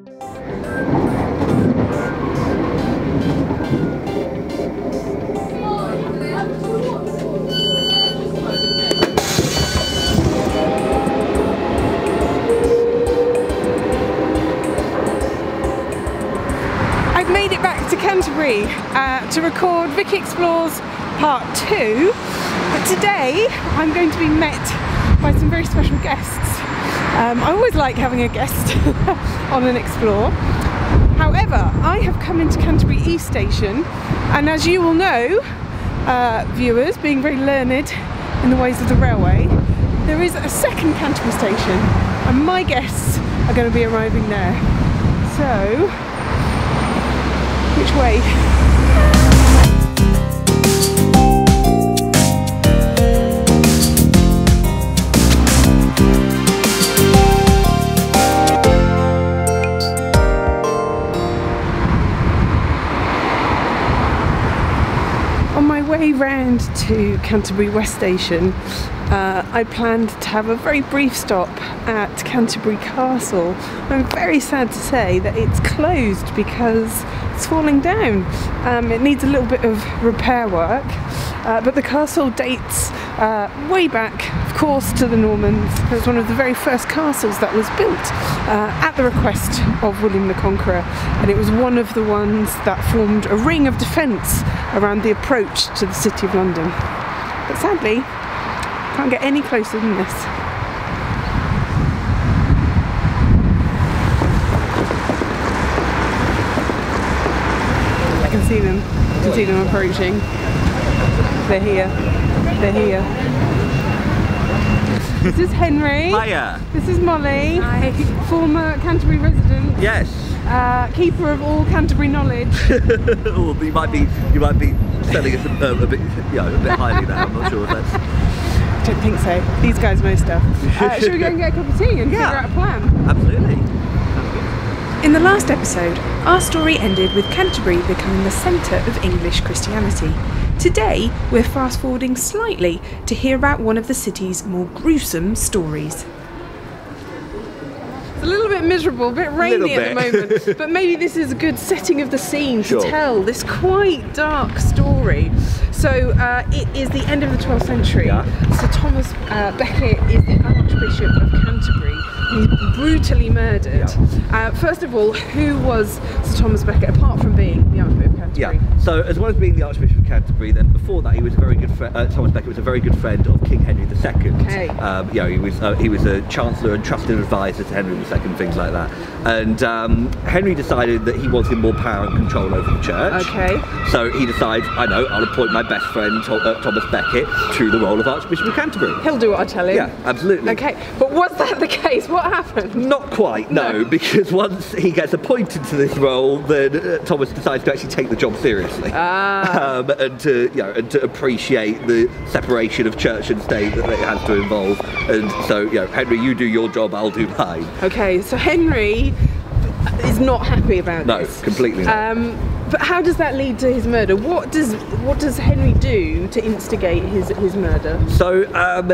I've made it back to Canterbury uh, to record Vicki Explores Part 2. But today I'm going to be met by some very special guests. Um, I always like having a guest on an Explore. However, I have come into Canterbury East Station, and as you will know, uh, viewers, being very learned in the ways of the railway, there is a second Canterbury station, and my guests are going to be arriving there. So, which way? Round to Canterbury West Station, uh, I planned to have a very brief stop at Canterbury Castle. I'm very sad to say that it's closed because it's falling down. Um, it needs a little bit of repair work, uh, but the castle dates uh, way back, of course, to the Normans. It was one of the very first castles that was built uh, at the request of William the Conqueror, and it was one of the ones that formed a ring of defence around the approach to the City of London. But sadly, can't get any closer than this. I can see them. I can see them approaching. They're here. They're here. This is Henry. Hiya. This is Mollie. Hi. Former Canterbury resident. Yes. Uh, keeper of all Canterbury knowledge. oh, you might be you might be selling us a, a bit you know, a bit highly now. I'm not sure if that's I don't think so. These guys know stuff. Uh, should we go and get a cup of tea and Yeah. figure out a plan? absolutely. In the last episode, our story ended with Canterbury becoming the centre of English Christianity. Today, we're fast forwarding slightly to hear about one of the city's more gruesome stories. It's a little bit miserable, a bit rainy Little at the moment, but maybe this is a good setting of the scene Sure. to tell this quite dark story. So, uh, it is the end of the 12th century. Yeah. Sir Thomas uh, Becket is the Archbishop of Canterbury. He's brutally murdered. Uh, first of all, who was Sir Thomas Becket apart from being the Archbishop of Canterbury? Yeah. So as well as being the Archbishop of Canterbury, then before that he was a very good friend. Uh, Thomas Becket was a very good friend of King Henry II. Okay. Um, you know, he was uh, he was a chancellor and trusted advisor to Henry II, things like that. And um, Henry decided that he wanted more power and control over the church. Okay. So he decides, I know, I'll appoint my best friend uh, Thomas Becket to the role of Archbishop of Canterbury. He'll do what I tell him. Yeah, absolutely. Okay, but was that the case? What happened? Not quite, no, No. because once he gets appointed to this role, then uh, Thomas decides to actually take the job seriously. Ah. Um, and to you know, and to appreciate the separation of church and state that it has to involve. And so, you know, Henry, you do your job, I'll do mine. Okay, so Henry is not happy about No, this. completely not. Um, but how does that lead to his murder? What does what does Henry do to instigate his his murder? So um,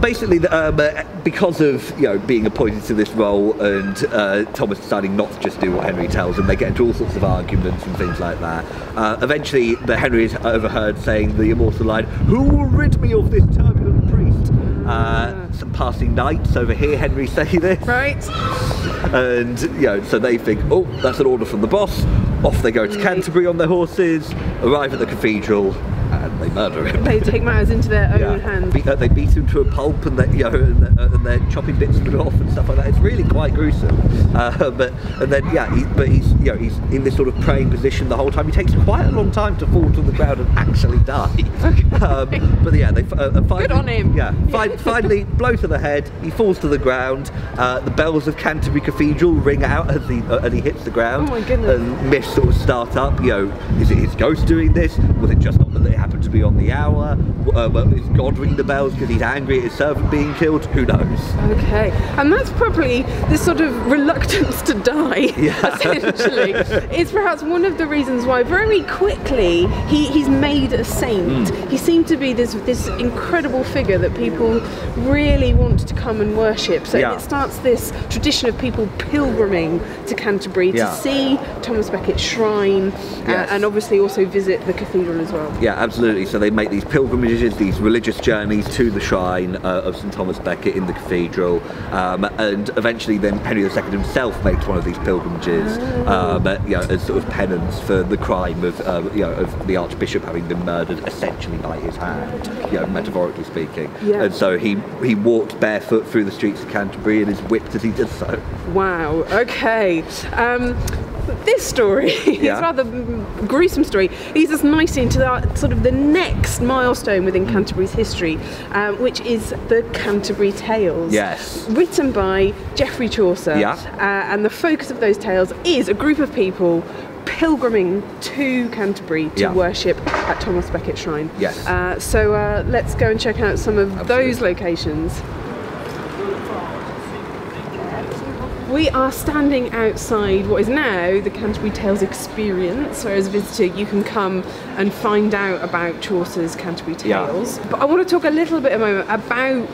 basically, um, uh, because of you know being appointed to this role and uh, Thomas deciding not to just do what Henry tells him, they get into all sorts of arguments and things like that. Uh, eventually, the Henry is overheard saying the immortal line, "Who will rid me of this turbulent priest?" Uh, some passing knights over here, Henry say this, Right? and you know, so they think, "Oh, that's an order from the boss." Off they go to mm. Canterbury on their horses, arrive at the cathedral, murder him. They take matters into their own hands. Be- uh, they beat him to a pulp and they, you know, and, they're- and they're chopping bits of him off and stuff like that. It's really quite gruesome. Uh, but and then yeah, he, but he's you know he's in this sort of praying position the whole time. He takes quite a long time to fall to the ground and actually die. Um, but yeah, they f- uh, uh, finally, on him. Yeah, fi- finally blow to the head. He falls to the ground. Uh, the bells of Canterbury Cathedral ring out as he uh, as he hits the ground. Oh my goodness. And myths sort of start up. You know, is it his ghost doing this? Was it just that it happened to be on the hour? Uh, well, is God ringing the bells because he's angry at his servant being killed? Who knows? Okay, and that's probably this sort of reluctance to die, Yeah. essentially, is perhaps one of the reasons why very quickly he, he's made a saint. Hmm. He seemed to be this this incredible figure that people really want to come and worship. So Yeah. it starts this tradition of people pilgriming to Canterbury Yeah. to see Thomas Becket's shrine uh, and obviously also visit the cathedral as well. Yeah, absolutely. So they make these pilgrimages, these religious journeys to the shrine uh, of St Thomas Becket in the cathedral, um, and eventually then Henry II himself makes one of these pilgrimages, um, you know, as sort of penance for the crime of, uh, you know, of the Archbishop having been murdered essentially by his hand, you know, metaphorically speaking. Yeah. And so he he walked barefoot through the streets of Canterbury and is whipped as he did so. Wow. Okay. Um, this story Yeah. is rather gruesome story. Leads us nicely into the, sort of the next milestone within Canterbury's history, um, which is the Canterbury Tales. Yes. Written by Geoffrey Chaucer. Yeah. Uh, and the focus of those tales is a group of people pilgriming to Canterbury to Yeah. worship at Thomas Becket Shrine. Yes. Uh, so uh, let's go and check out some of those locations. We are standing outside what is now the Canterbury Tales Experience, where as a visitor you can come and find out about Chaucer's Canterbury Yeah. Tales. But I want to talk a little bit a moment about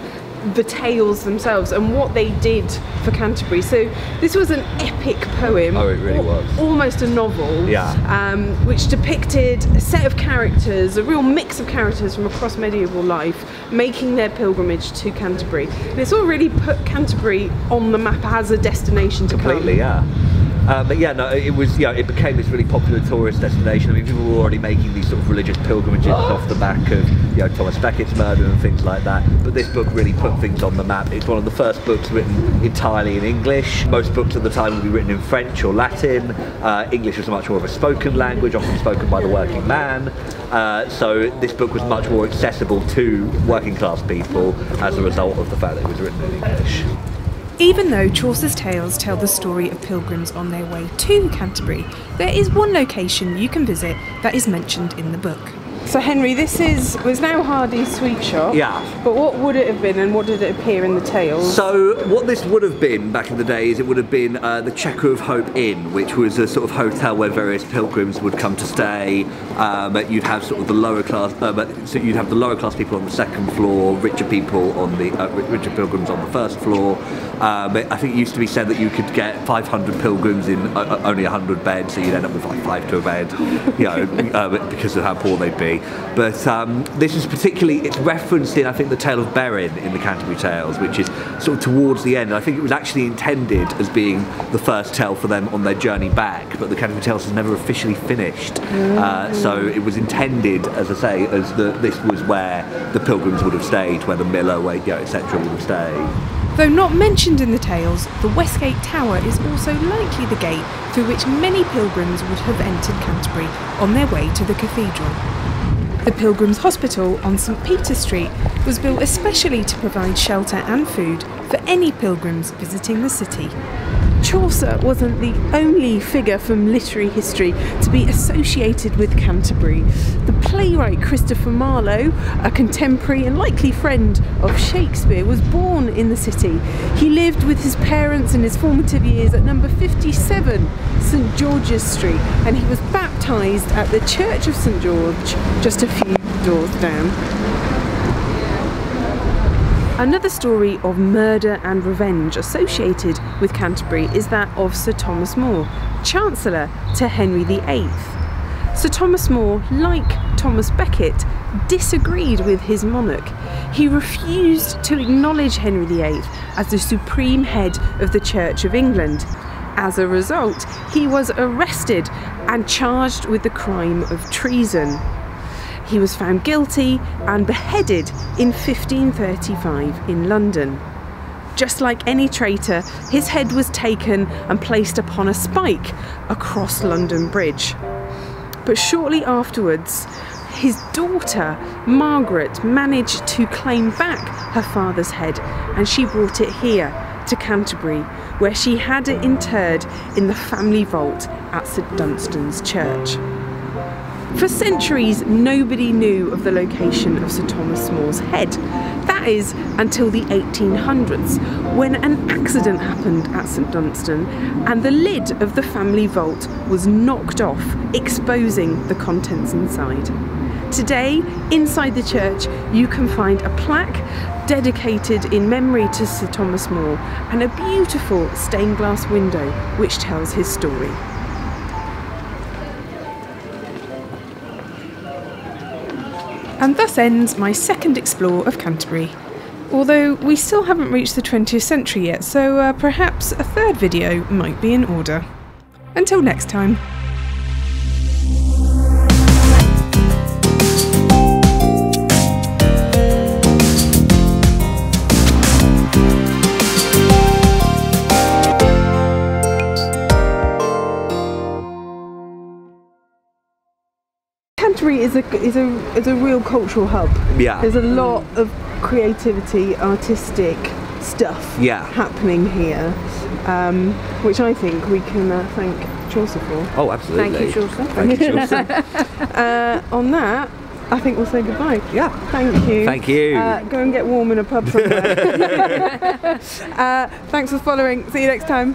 the tales themselves and what they did for Canterbury. So this was an epic poem. Oh, it really was. Almost a novel. Yeah. Um, which depicted a set of characters, a real mix of characters from across medieval life, making their pilgrimage to Canterbury. And it's all really put Canterbury on the map as a destination to Completely, come. yeah. Uh, but yeah, no, it was, you know, it became this really popular tourist destination. I mean, people were already making these sort of religious pilgrimages off the back of, you know, Thomas Becket's murder and things like that. But this book really put things on the map. It's one of the first books written entirely in English. Most books at the time would be written in French or Latin. Uh, English was much more of a spoken language, often spoken by the working man. Uh, so this book was much more accessible to working class people as a result of the fact that it was written in English. Even though Chaucer's tales tell the story of pilgrims on their way to Canterbury, there is one location you can visit that is mentioned in the book. So Henry, this is was now Hardy's sweet shop. Yeah. But what would it have been, and what did it appear in the tales? So, what this would have been back in the days, it would have been uh, the Checker of Hope Inn, which was a sort of hotel where various pilgrims would come to stay. Um, you'd have sort of the lower class, uh, but so you'd have the lower class people on the second floor, richer people on the uh, richer pilgrims on the first floor. Um, I think it used to be said that you could get 500 pilgrims in uh, uh, only 100 beds, so you'd end up with like five to a bed, you know, uh, because of how poor they'd be. But um, this is particularly it's referenced in I think the Tale of Beryn in the Canterbury Tales, which is sort of towards the end. I think it was actually intended as being the first tale for them on their journey back, but the Canterbury Tales has never officially finished. Uh, so it was intended, as I say, as the this was where the pilgrims would have stayed, where the miller, where you know, etc. would have stayed. Though not mentioned in the tales, the Westgate Tower is also likely the gate through which many pilgrims would have entered Canterbury on their way to the cathedral. The Pilgrims Hospital on St Peter Street was built especially to provide shelter and food for any pilgrims visiting the city. Chaucer wasn't the only figure from literary history to be associated with Canterbury. The playwright Christopher Marlowe, a contemporary and likely friend of Shakespeare, was born in the city. He lived with his parents in his formative years at number 57 St George's Street and he was baptised at the Church of St George just a few doors down. Another story of murder and revenge associated with Canterbury is that of Sir Thomas More, Chancellor to Henry VIII. Sir Thomas More, like Thomas Becket, disagreed with his monarch. He refused to acknowledge Henry VIII as the supreme head of the Church of England. As a result, he was arrested and charged with the crime of treason. He was found guilty and beheaded in 1535 in London. Just like any traitor, his head was taken and placed upon a spike across London Bridge. But shortly afterwards, his daughter, Margaret, managed to claim back her father's head and she brought it here to Canterbury, where she had it interred in the family vault at St Dunstan's Church. For centuries, nobody knew of the location of Sir Thomas More's head. That is until the 1800s, when an accident happened at St Dunstan and the lid of the family vault was knocked off, exposing the contents inside. Today, inside the church, you can find a plaque dedicated in memory to Sir Thomas More and a beautiful stained glass window which tells his story. And thus ends my second explore of Canterbury. Although we still haven't reached the 20th century yet, so uh, perhaps a third video might be in order. Until next time. Is a is a is a real cultural hub. Yeah. There's a lot of creativity, artistic stuff Yeah. happening here, um, which I think we can uh, thank Chaucer for. Oh, absolutely. Thank you, Chaucer. Thank you, Chaucer. Uh, on that, I think we'll say goodbye. yeah. Thank you. Thank you. Uh, go and get warm in a pub somewhere. uh, thanks for following. See you next time.